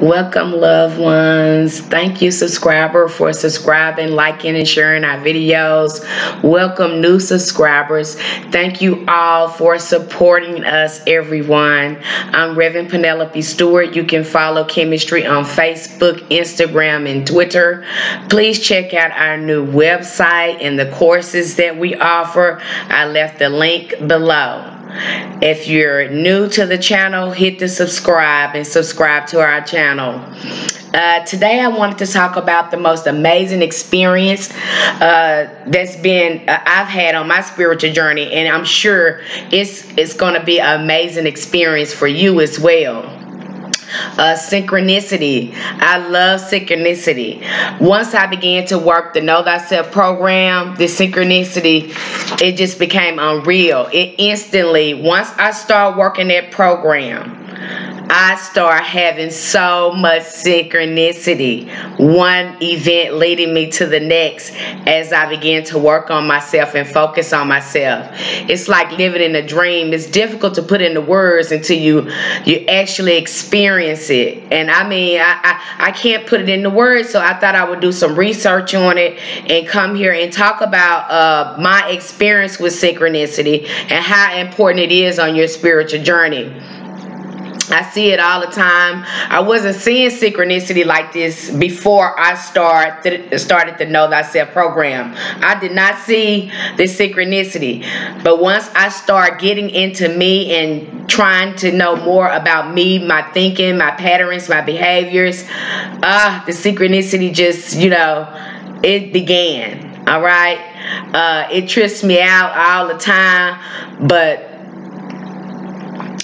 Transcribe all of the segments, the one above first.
Welcome, loved ones. Thank you, subscriber, for subscribing, liking, and sharing our videos. Welcome, new subscribers. Thank you all for supporting us, everyone. I'm Reverend Penelope Stewart. You can follow Kemancestry on Facebook, Instagram, and Twitter. Please check out our new website and the courses that we offer. I left the link below. If you're new to the channel, hit the subscribe and subscribe to our channel. Uh, today I wanted to talk about the most amazing experience uh, that's been uh, I've had on my spiritual journey and I'm sure it's it's going to be an amazing experience for you as well uh, synchronicity. I love synchronicity. Once I began to work the Know Thyself program, the synchronicity, it just became unreal. It instantly, once I start working that program, I start having so much synchronicity, one event leading me to the next as I begin to work on myself and focus on myself. It's like living in a dream. It's difficult to put into words until you you actually experience it. And I mean, I, I, I can't put it into words, so I thought I would do some research on it and come here and talk about uh, my experience with synchronicity and how important it is on your spiritual journey. I see it all the time. I wasn't seeing synchronicity like this before I start started the Know Thyself program. I did not see this synchronicity. But once I start getting into me and trying to know more about me, my thinking, my patterns, my behaviors, ah, uh, the synchronicity just, you know, it began. All right. Uh, it trips me out all the time, but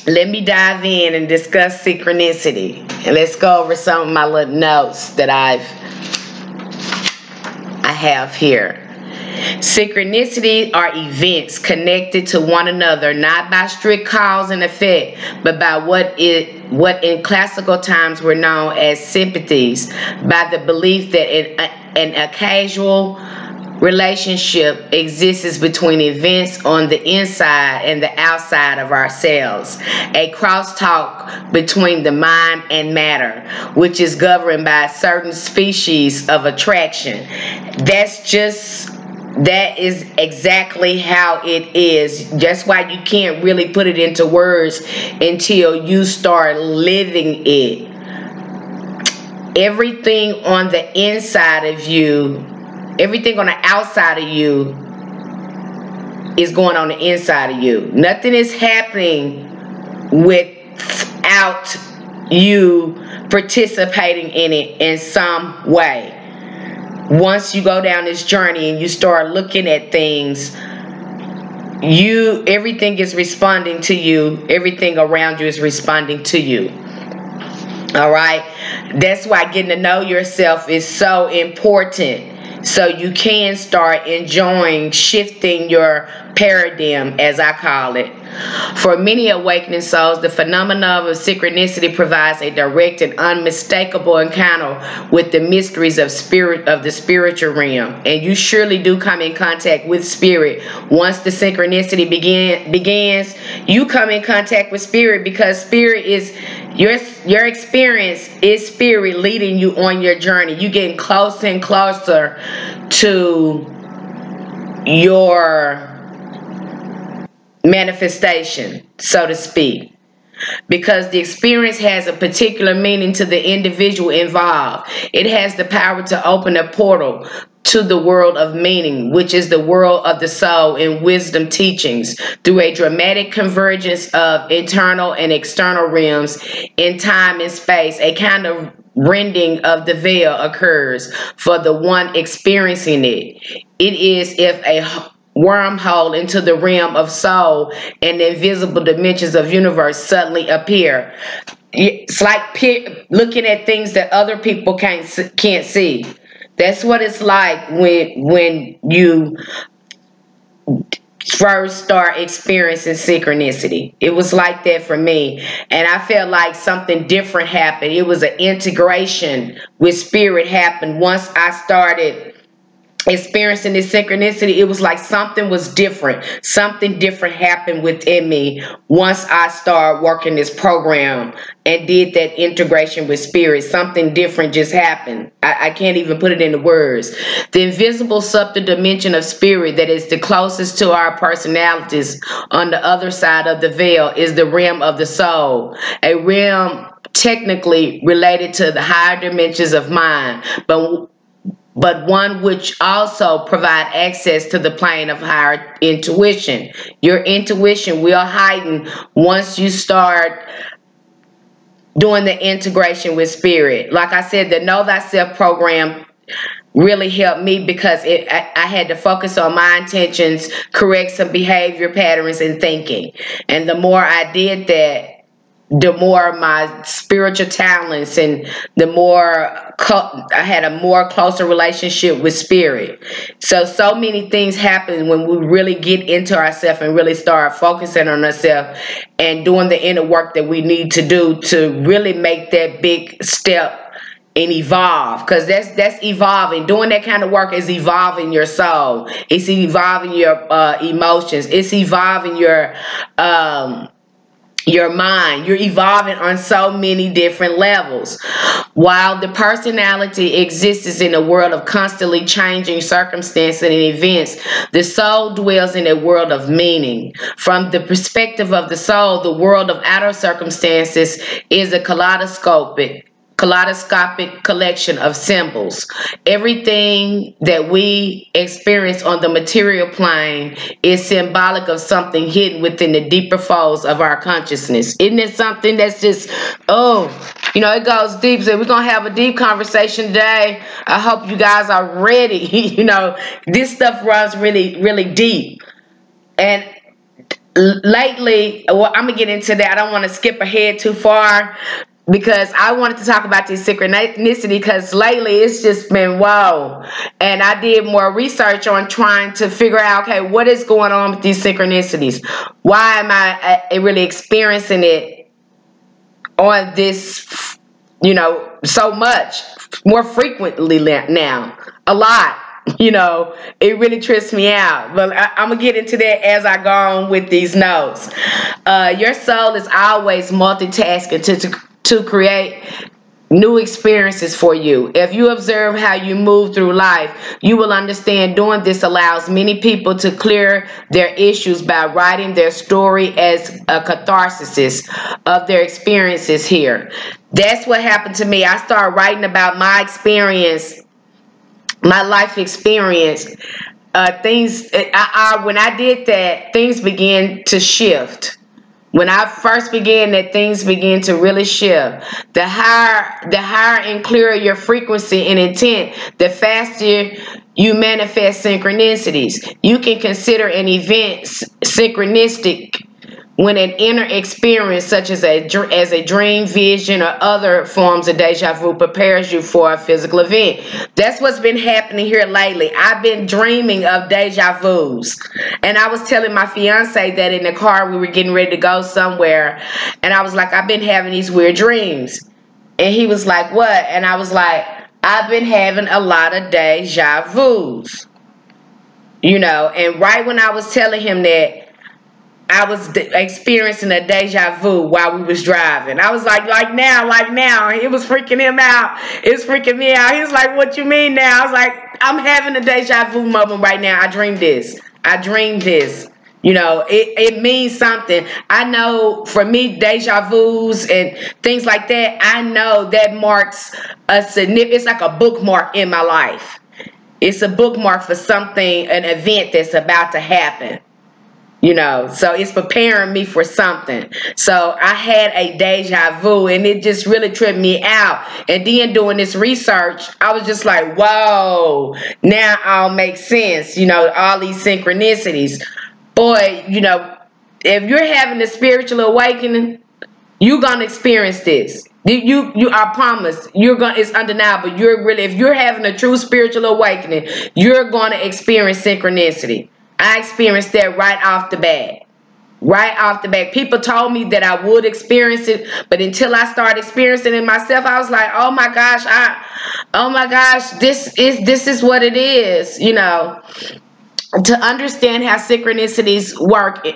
let me dive in and discuss synchronicity. And let's go over some of my little notes that I've I have here. Synchronicity are events connected to one another, not by strict cause and effect, but by what it what in classical times were known as sympathies, by the belief that in a, in a casual relationship exists between events on the inside and the outside of ourselves. A crosstalk between the mind and matter, which is governed by a certain species of attraction. That's just that is exactly how it is. That's why you can't really put it into words until you start living it. Everything on the inside of you Everything on the outside of you is going on the inside of you. Nothing is happening without you participating in it in some way. Once you go down this journey and you start looking at things, you everything is responding to you. Everything around you is responding to you. All right? That's why getting to know yourself is so important so you can start enjoying shifting your paradigm, as I call it. For many awakening souls, the phenomenon of synchronicity provides a direct and unmistakable encounter with the mysteries of spirit of the spiritual realm. And you surely do come in contact with spirit. Once the synchronicity begin begins, you come in contact with spirit because spirit is your your experience is spirit leading you on your journey. You getting closer and closer to your manifestation, so to speak. Because the experience has a particular meaning to the individual involved. It has the power to open a portal to the world of meaning, which is the world of the soul in wisdom teachings, through a dramatic convergence of internal and external realms in time and space. A kind of rending of the veil occurs for the one experiencing it. It is if a wormhole into the realm of soul and the invisible dimensions of universe suddenly appear. It's like looking at things that other people can't can't see. That's what it's like when when you first start experiencing synchronicity. It was like that for me. And I felt like something different happened. It was an integration with spirit happened once I started experiencing this synchronicity, it was like something was different. Something different happened within me once I started working this program and did that integration with spirit. Something different just happened. I, I can't even put it into words. The invisible subtle dimension of spirit that is the closest to our personalities on the other side of the veil is the realm of the soul. A realm technically related to the higher dimensions of mind, but but one which also provide access to the plane of higher intuition. Your intuition will heighten once you start doing the integration with spirit. Like I said, the Know Thyself program really helped me because it, I, I, had to focus on my intentions, correct some behavior patterns and thinking. And the more I did that, the more my spiritual talents and the more I had a more closer relationship with spirit. So so many things happen when we really get into ourselves and really start focusing on ourselves and doing the inner work that we need to do to really make that big step and evolve. Because that's that's evolving. Doing that kind of work is evolving your soul. It's evolving your uh, emotions. It's evolving your um your mind. You're evolving on so many different levels. While the personality exists in a world of constantly changing circumstances and events, the soul dwells in a world of meaning. From the perspective of the soul, the world of outer circumstances is a kaleidoscopic kaleidoscopic collection of symbols. Everything that we experience on the material plane is symbolic of something hidden within the deeper folds of our consciousness. Isn't it something that's just, oh, you know, it goes deep. So we're going to have a deep conversation today. I hope you guys are ready. you know, this stuff runs really, really deep. And lately, well, I'm to get into that. I don't want to skip ahead too far because I wanted to talk about this synchronicity because lately it's just been whoa. And I did more research on trying to figure out, okay, what is going on with these synchronicities? Why am I uh, really experiencing it on this, you know, so much more frequently now? A lot you know, it really trips me out. But I, am gonna get into that as I go on with these notes. Uh, your soul is always multitasking to, to to create new experiences for you. If you observe how you move through life, you will understand doing this allows many people to clear their issues by writing their story as a catharsis of their experiences here. That's what happened to me. I started writing about my experience, my life experience. Uh, things, I, I, when I did that, things began to shift when I first began that things begin to really shift. The higher the higher and clearer your frequency and intent, the faster you manifest synchronicities. You can consider an event synchronistic when an inner experience such as a as a dream vision or other forms of deja vu prepares you for a physical event. That's what's been happening here lately. I've been dreaming of deja vus. And i was telling my fiance that in the car we were getting ready to go somewhere and i was like i've been having these weird dreams. And he was like what? And i was like i've been having a lot of deja vus. You know and right when i was telling him that I was experiencing a deja vu while we was driving. I was like, like now, like now. It was freaking him out. It was freaking me out. He was like, what you mean now? I was like, I'm having a deja vu moment right now. I dreamed this. I dreamed this. You know, it, it means something. I know for me, deja vus and things like that, I know that marks a significant, it's like a bookmark in my life. It's a bookmark for something, an event that's about to happen you know so it's preparing me for something so i had a deja vu and it just really tripped me out and then doing this research i was just like whoa now all makes sense you know all these synchronicities boy you know if you're having a spiritual awakening you're gonna experience this you you I promise you're gonna it's undeniable. You're really if you're having a true spiritual awakening, you're gonna experience synchronicity. I experienced that right off the bat. right off the bat. People told me that I would experience it, but until I started experiencing it myself, I was like, "Oh my gosh, I oh my gosh, this is this is what it is," you know. To understand how synchronicities work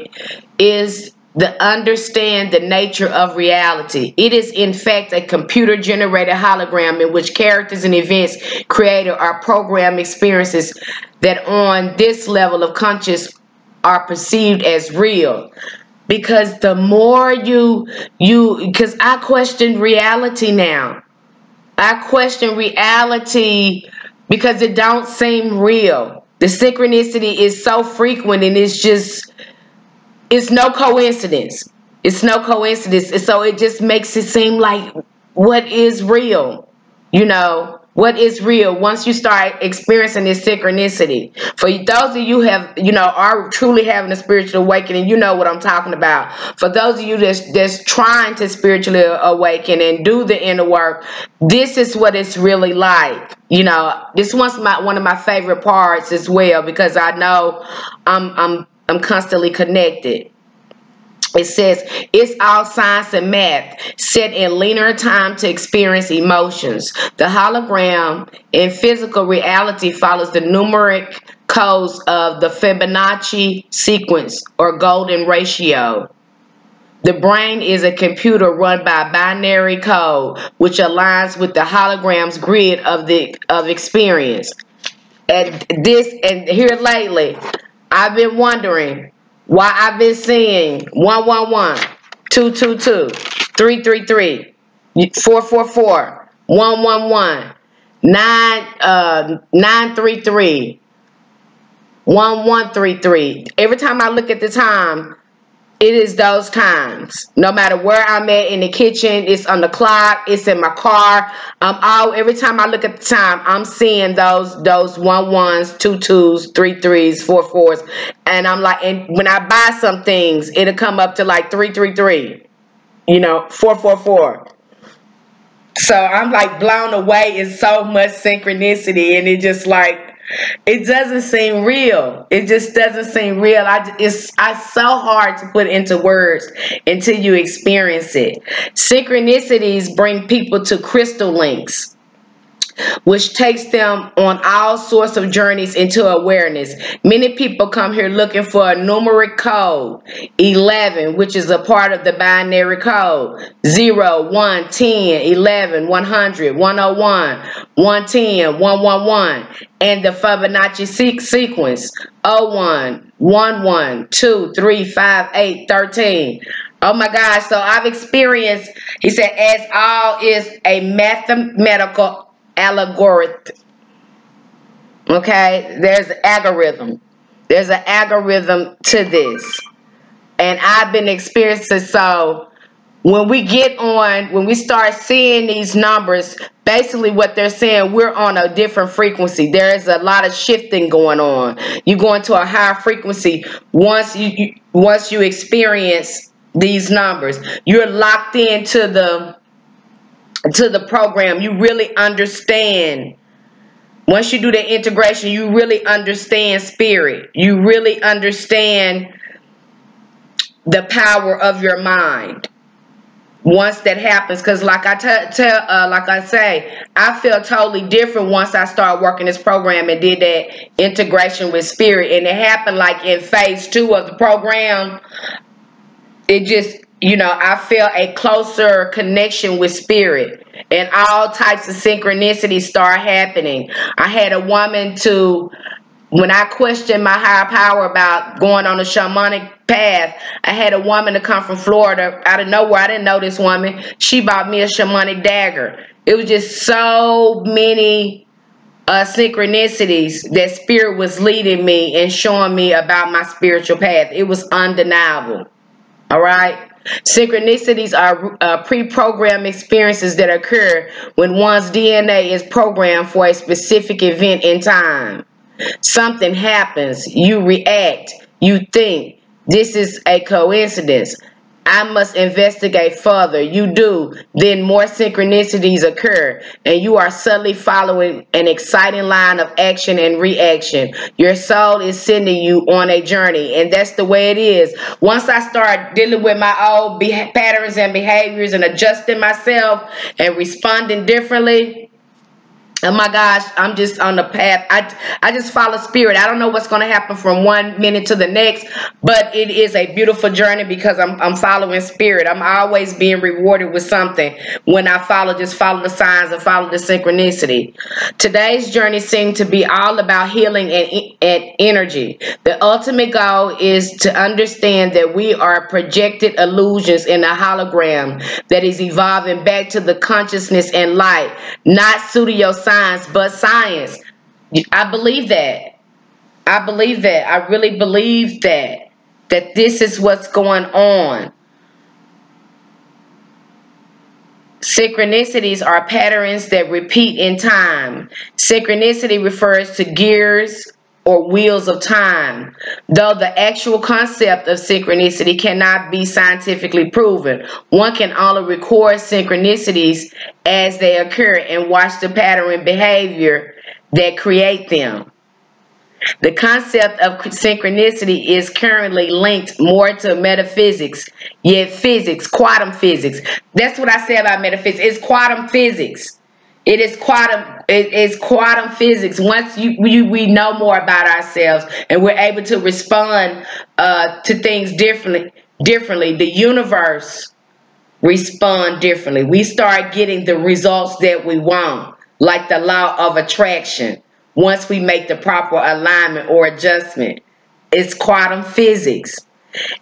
is the understand the nature of reality. It is in fact a computer generated hologram in which characters and events created are program experiences that on this level of conscious are perceived as real because the more you you because I question reality now. I question reality because it don't seem real. The synchronicity is so frequent and it's just it's no coincidence. It's no coincidence. So it just makes it seem like what is real, you know, what is real once you start experiencing this synchronicity. For those of you have, you know, are truly having a spiritual awakening, you know what I'm talking about. For those of you that's that's trying to spiritually awaken and do the inner work, this is what it's really like. You know, this one's my one of my favorite parts as well because I know I'm I'm I'm constantly connected. It says it's all science and math set in linear time to experience emotions. The hologram in physical reality follows the numeric codes of the Fibonacci sequence or golden ratio. The brain is a computer run by binary code which aligns with the hologram's grid of the of experience. And this and here lately, I've been wondering why I've been seeing 111, 222, 333, 444, 111, 9, uh, 933, 1133. Every time I look at the time, it is those times. No matter where I'm at in the kitchen, it's on the clock, it's in my car. Um, all every time I look at the time, I'm seeing those those one ones, two twos, three threes, four fours, and I'm like, and when I buy some things, it'll come up to like three three three, you know, four four four. So I'm like blown away. It's so much synchronicity, and it just like it doesn't seem real. It just doesn't seem real. I it's it's so hard to put into words until you experience it. Synchronicities bring people to Crystalinks which takes them on all sorts of journeys into awareness. Many people come here looking for a numeric code, 11, which is a part of the binary code, 0, 1, 10, 11, 100, 101, 110, 111, and the Fibonacci sequence, 01, 11, 2, 3, 5, 8, 13. Oh my God. So I've experienced, he said, as all is a mathematical algorithm. Okay, there's algorithm. There's an algorithm to this. And I've been experiencing so when we get on, when we start seeing these numbers, basically what they're saying, we're on a different frequency. There is a lot of shifting going on. You go into a higher frequency once you, you once you experience these numbers. You're locked into the to the program, you really understand. Once you do the integration, you really understand spirit. You really understand the power of your mind. Once that happens, because like I tell, uh, like I say, I feel totally different once I start working this program and did that integration with spirit, and it happened like in phase two of the program. It just you know, I feel a closer connection with spirit and all types of synchronicities start happening. I had a woman to, when I questioned my higher power about going on a shamanic path, I had a woman to come from Florida out of nowhere. I didn't know this woman. She bought me a shamanic dagger. It was just so many uh, synchronicities that spirit was leading me and showing me about my spiritual path. It was undeniable. All right. Synchronicities are uh, pre-programmed experiences that occur when one's DNA is programmed for a specific event in time. Something happens, you react, you think this is a coincidence. I must investigate further. You do, then more synchronicities occur, and you are suddenly following an exciting line of action and reaction. Your soul is sending you on a journey, and that's the way it is. Once I start dealing with my old patterns and behaviors and adjusting myself and responding differently, Oh my gosh, I'm just on the path. I, I just follow spirit. I don't know what's going to happen from one minute to the next, but it is a beautiful journey because I'm, I'm following spirit. I'm always being rewarded with something when I follow, just follow the signs and follow the synchronicity. Today's journey seemed to be all about healing and, and energy. The ultimate goal is to understand that we are projected illusions in a hologram that is evolving back to the consciousness and light, not pseudo science, but science. I believe that. I believe that. I really believe that. That this is what's going on. Synchronicities are patterns that repeat in time. Synchronicity refers to gears, or wheels of time, though the actual concept of synchronicity cannot be scientifically proven. One can only record synchronicities as they occur and watch the pattern behavior that create them. The concept of synchronicity is currently linked more to metaphysics, yet physics, quantum physics. That's what I say about metaphysics. It's quantum physics. It is quantum. It is quantum physics. Once you we, we know more about ourselves and we're able to respond uh, to things differently, differently, the universe respond differently. We start getting the results that we want, like the law of attraction. Once we make the proper alignment or adjustment, it's quantum physics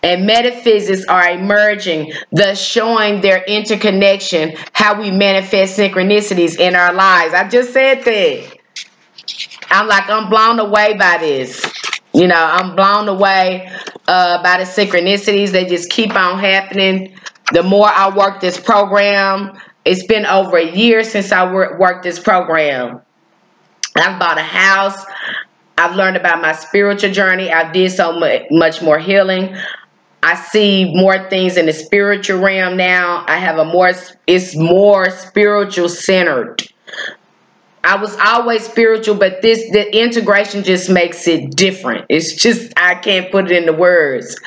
and metaphysics are emerging, thus showing their interconnection, how we manifest synchronicities in our lives. I just said that. I'm like, I'm blown away by this. You know, I'm blown away uh, by the synchronicities. They just keep on happening. The more I work this program, it's been over a year since I worked this program. I've bought a house. I've learned about my spiritual journey. I did so much more healing. I see more things in the spiritual realm now. I have a more, it's more spiritual centered. I was always spiritual, but this, the integration just makes it different. It's just, I can't put it into words.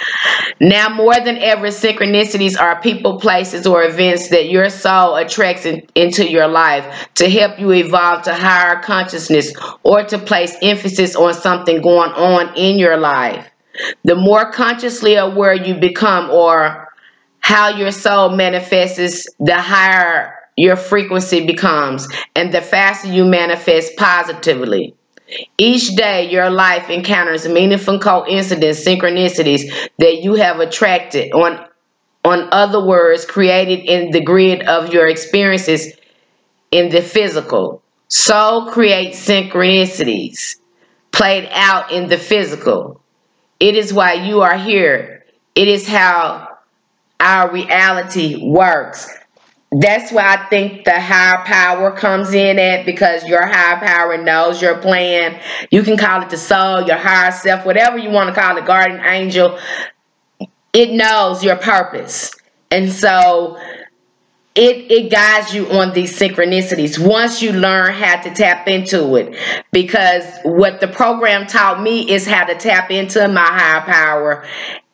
Now, more than ever, synchronicities are people, places, or events that your soul attracts in, into your life to help you evolve to higher consciousness or to place emphasis on something going on in your life. The more consciously aware you become or how your soul manifests, the higher your frequency becomes and the faster you manifest positively. Each day, your life encounters meaningful coincidence, synchronicities that you have attracted on, on other words, created in the grid of your experiences in the physical. So create synchronicities played out in the physical. It is why you are here. It is how our reality works that's why I think the higher power comes in at because your higher power knows your plan. You can call it the soul, your higher self, whatever you want to call it, guardian angel. It knows your purpose. And so it, it guides you on these synchronicities once you learn how to tap into it. Because what the program taught me is how to tap into my higher power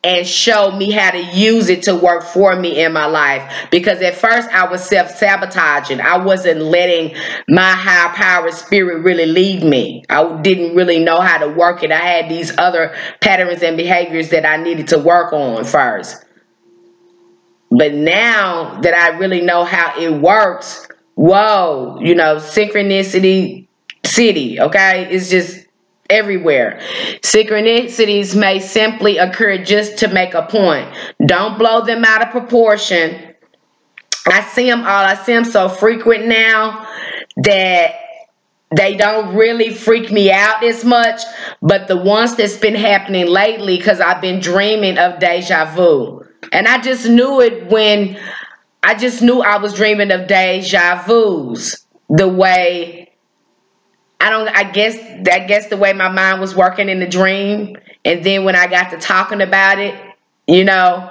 and show me how to use it to work for me in my life. Because at first I was self sabotaging. I wasn't letting my high power spirit really lead me. I didn't really know how to work it. I had these other patterns and behaviors that I needed to work on first. But now that I really know how it works, whoa, you know, synchronicity city, okay? It's just everywhere. Synchronicities may simply occur just to make a point. Don't blow them out of proportion. I see them all. I see them so frequent now that they don't really freak me out as much. But the ones that's been happening lately, because I've been dreaming of deja vu. And I just knew it when I just knew I was dreaming of deja vus. The way I don't I guess I guess the way my mind was working in the dream and then when I got to talking about it, you know,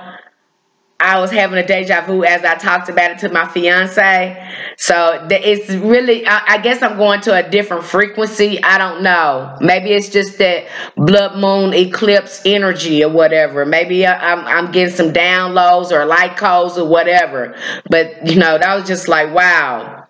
I was having a deja vu as I talked about it to my fiance. So it's really, I, guess I'm going to a different frequency. I don't know. Maybe it's just that blood moon eclipse energy or whatever. Maybe uh, I'm, I'm getting some downloads or light codes or whatever. But, you know, that was just like, wow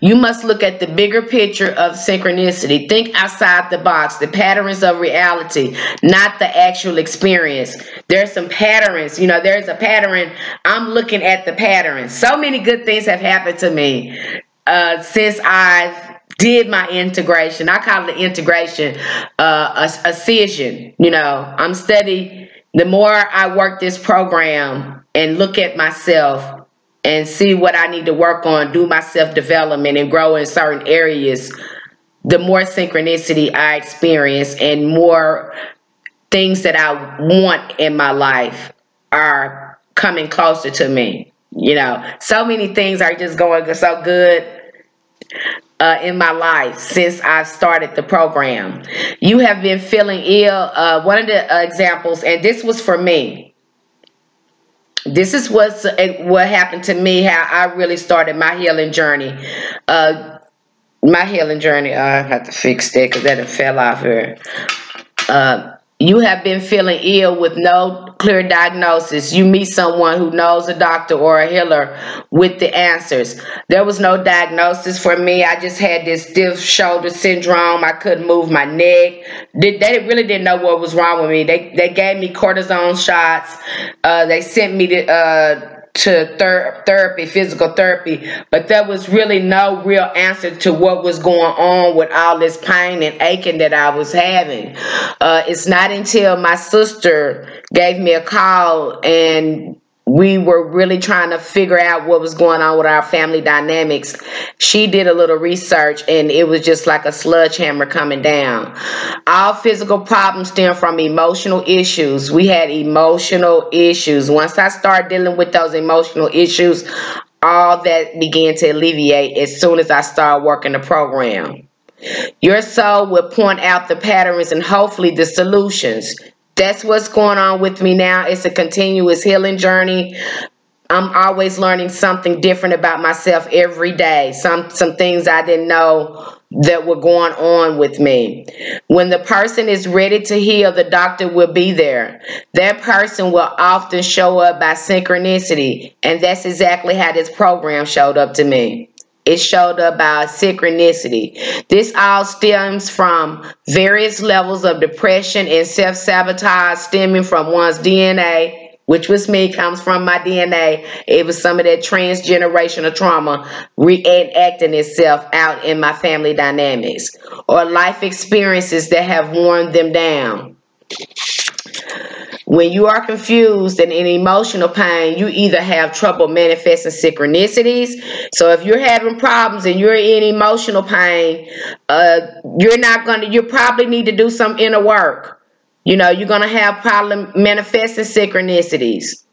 you must look at the bigger picture of synchronicity. Think outside the box, the patterns of reality, not the actual experience. There's some patterns, you know, there's a pattern. I'm looking at the patterns. So many good things have happened to me uh, since I did my integration. I call it integration, uh, a, a scission. You know, I'm steady. The more I work this program and look at myself, and see what I need to work on, do my self development and grow in certain areas, the more synchronicity I experience and more things that I want in my life are coming closer to me. You know, so many things are just going so good uh, in my life since I started the program. You have been feeling ill. Uh, one of the examples, and this was for me this is what's uh, what happened to me how i really started my healing journey. Uh my healing journey i have to fix that because that fell off here. Uh you have been feeling ill with no clear diagnosis. You meet someone who knows a doctor or a healer with the answers. There was no diagnosis for me. I just had this stiff shoulder syndrome. I couldn't move my neck. They, they really didn't know what was wrong with me. They, they gave me cortisone shots. Uh, they sent me to uh, to ther- therapy, physical therapy, but there was really no real answer to what was going on with all this pain and aching that I was having. Uh, it's not until my sister gave me a call and we were really trying to figure out what was going on with our family dynamics. She did a little research and it was just like a sledgehammer coming down. All physical problems stem from emotional issues. We had emotional issues. Once I started dealing with those emotional issues, all that began to alleviate as soon as I started working the program. Your soul will point out the patterns and hopefully the solutions that's what's going on with me now. It's a continuous healing journey. I'm always learning something different about myself every day. Some some things I didn't know that were going on with me. When the person is ready to heal, the doctor will be there. That person will often show up by synchronicity, and that's exactly how this program showed up to me. It showed up by synchronicity. This all stems from various levels of depression and self sabotage stemming from one's DNA, which was me, comes from my DNA. It was some of that transgenerational trauma reenacting itself out in my family dynamics or life experiences that have worn them down. When you are confused and in emotional pain, you either have trouble manifesting synchronicities. So if you're having problems and you're in emotional pain, uh, you're not going to, you probably need to do some inner work. You know, you're going to have problem manifesting synchronicities.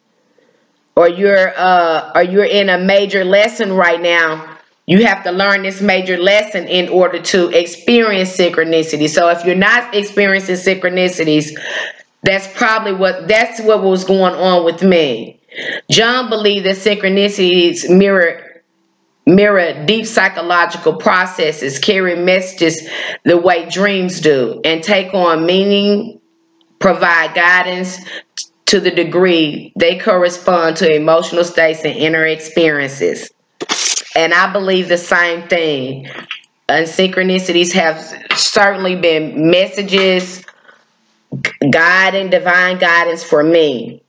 Or you're, uh, or you're in a major lesson right now you have to learn this major lesson in order to experience synchronicity. So if you're not experiencing synchronicities, that's probably what that's what was going on with me. Jung believed that synchronicities mirror mirror deep psychological processes, carry messages the way dreams do, and take on meaning, provide guidance to the degree they correspond to emotional states and inner experiences. And I believe the same thing. And synchronicities have certainly been messages, God and divine guidance for me.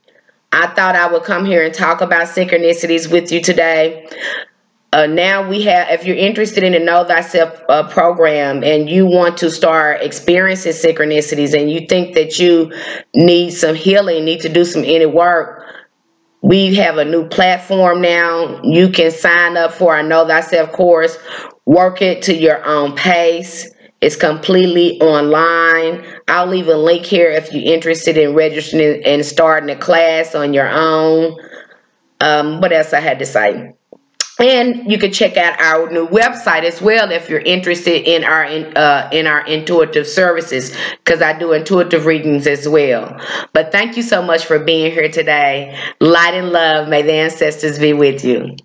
I thought I would come here and talk about synchronicities with you today. Uh, now we have, if you're interested in the Know Thyself uh, program and you want to start experiencing synchronicities and you think that you need some healing, need to do some inner work, we have a new platform now. You can sign up for our Know Thyself course, work it to your own pace. It's completely online. I'll leave a link here if you're interested in registering and starting a class on your own. Um, what else I had to say? and you can check out our new website as well if you're interested in our uh, in our intuitive services because I do intuitive readings as well. But thank you so much for being here today. Light and love, may the ancestors be with you.